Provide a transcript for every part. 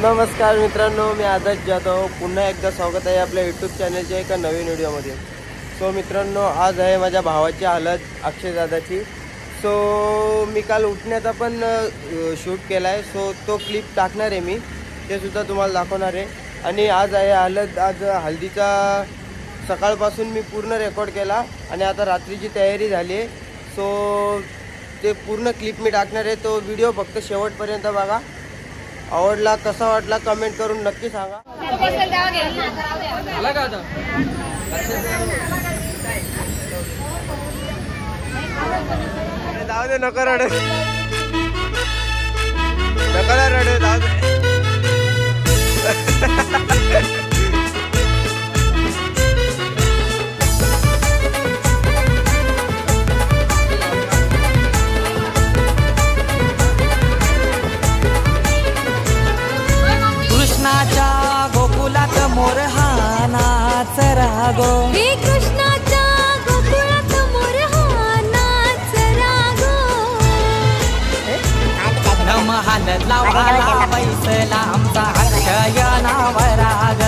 नमस्कार मित्रांनो मी आदर्श जाधव. पुन्हा एकदा स्वागत आहे आपल्या यूट्यूब चॅनलच्या एका नवीन व्हिडिओमध्ये सो मित्रांनो आज आहे माझ्या भावाची हालत अक्षय दादाची. सो मी काल उठण्याचा पण शूट केला आहे सो तो क्लिप टाकणार आहे मी. ते सुद्धा तुम्हाला दाखवणार आहे. आणि आज आहे हळद आज हल्दीचा सकाळपासून मी पूर्ण रेकॉर्ड केला. आणि आता रात्रीची तयारी झाली आहे. सो ते पूर्ण क्लिप मी टाकणार आहे. तो व्हिडिओ फक्त शेवटपर्यंत बघा. आवडला कसा वाटला कमेंट करून नक्की सांगा. जाऊ दे नको रडे. नको रडे जाऊ दे. रागो। हे कृष्णाच्या गोकुळात मोर हा नाच रागो नम हालत लावाला पैसला आमचा अक्षय नाव राग।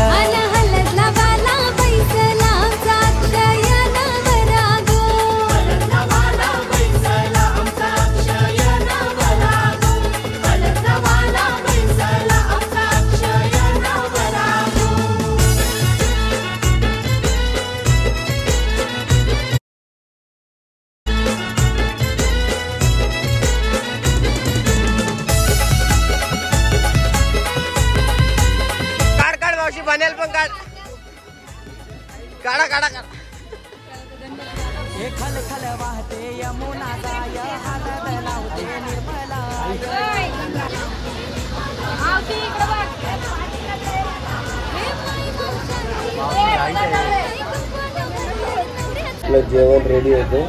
आपलं जेवण रेडी होते.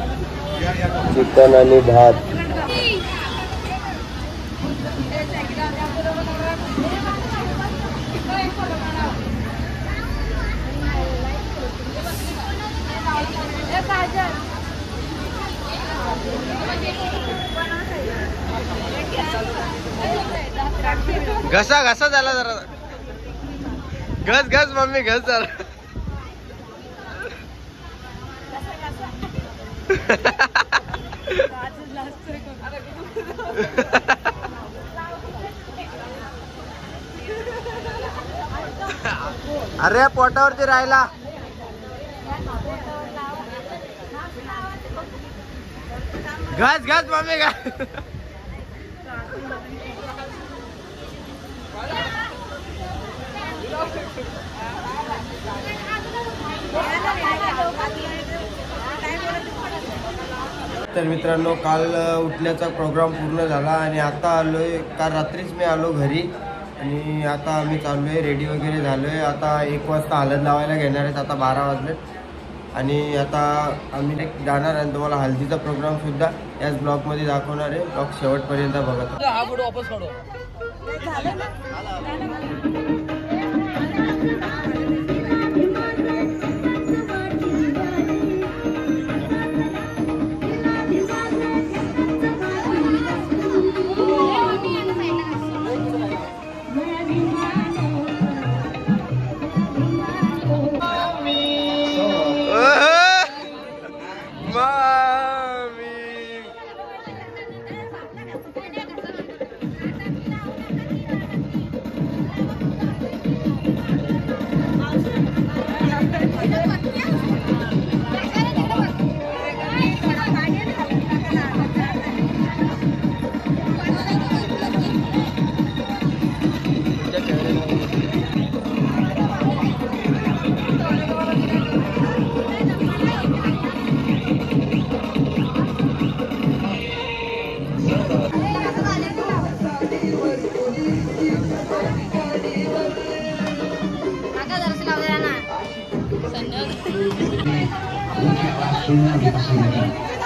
चिकन आणि भात. घसा घसा झाला जरा. घस घस मम्मी घस झाला. अरे पोटावरती राहिला. घास घास मम्मी घास. तर मित्रांनो काल अ, उठण्याचा प्रोग्राम पूर्ण झाला आणि आता आलोय काल रात्रीच मी आलो घरी आणि आता आम्ही चाललोय रेडी वगैरे झालोय. आता एक वाजता हळद लावायला घेणार आहेत आता बारा वाजलेत. आणि आता आम्ही एक जाणार आणि तुम्हाला हल्दीचा प्रोग्राम सुद्धा याच ब्लॉगमध्ये दाखवणार आहे. ब्लॉग शेवटपर्यंत बघत हा फोटो वापस काढू.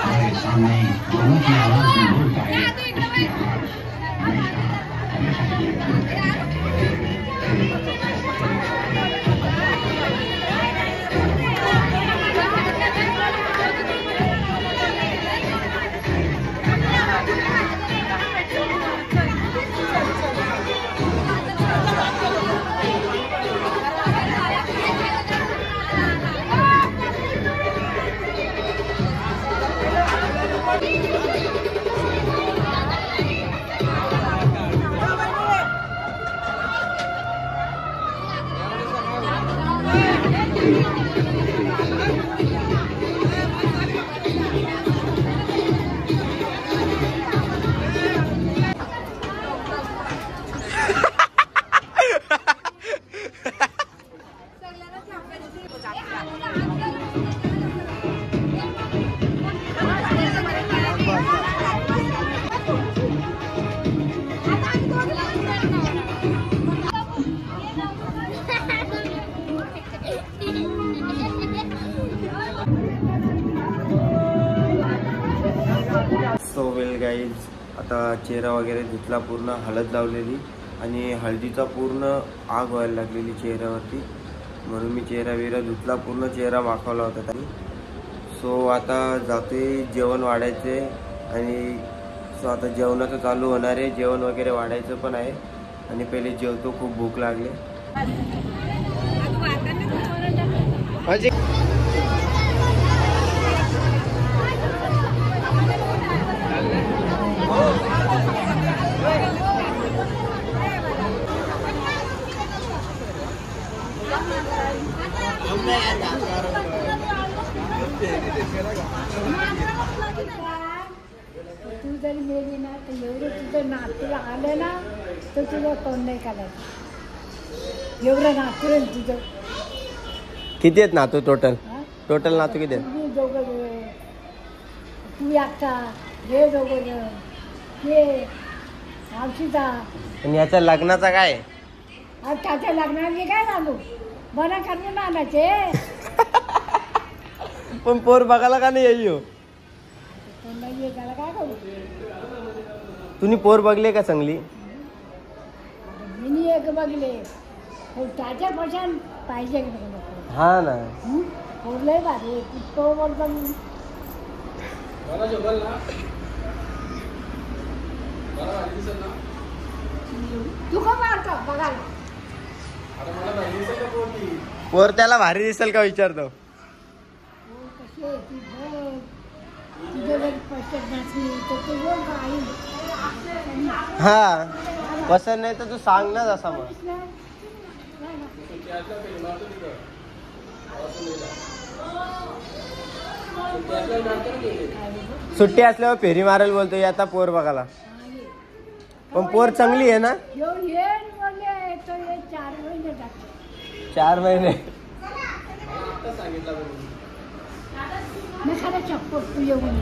हमारे सामने दोनों की आवाज में आता चेहरा वगैरे धुतला पूर्ण हळद लावलेली आणि हळदीचा पूर्ण आग व्हायला लागलेली चेहऱ्यावरती. म्हणून मी चेहरा वेरा धुतला पूर्ण चेहरा माखवला होता त्यांनी सो आता जाते जेवण वाढायचे आणि सो आता जेवणाचं चालू होणार आहे. जेवण वगैरे वाढायचं पण आहे आणि पहिले जेवतो खूप भूक लागली. नातूला आलं ना तर तुझं तोंड नाही काढायचं. एवढं नातू आहे तुझं. किती आहेत नातू टोटल? टोटल नातू किती आहेत? तुम्ही दोघं जण, तू एकटा हे दोघं जण, हे आमचीचा. आणि याच्या लग्नाचा काय? आज त्याच्या लग्नाचे काय सांगू बरं करून आणायचे पण पोर बघायला का नाही येईल तोंड नाही त्याला काय करू? तुम्ही पोर बघले का चांगली? मी एक बघले. हो त्याच्या पशान पाहिजे हा ना. बोललंय भारी तो बोलतो मी तू का मारतो बघायला. त्याला भारी दिसेल का विचारतो? हो, कशी आहे ती? हा. पसंत नाही तर तू सांग ना जसा मग. सुट्टी असल्यावर फेरी मारेल बोलतो "ये आता पोर बघायला. पण पोर चांगली आहे ना? चार महिने Ne kadar çok korktu yavrum.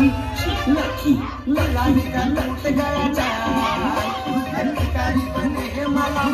नक्की नक्की मला निकाल गळाचा निकाली पण हे मला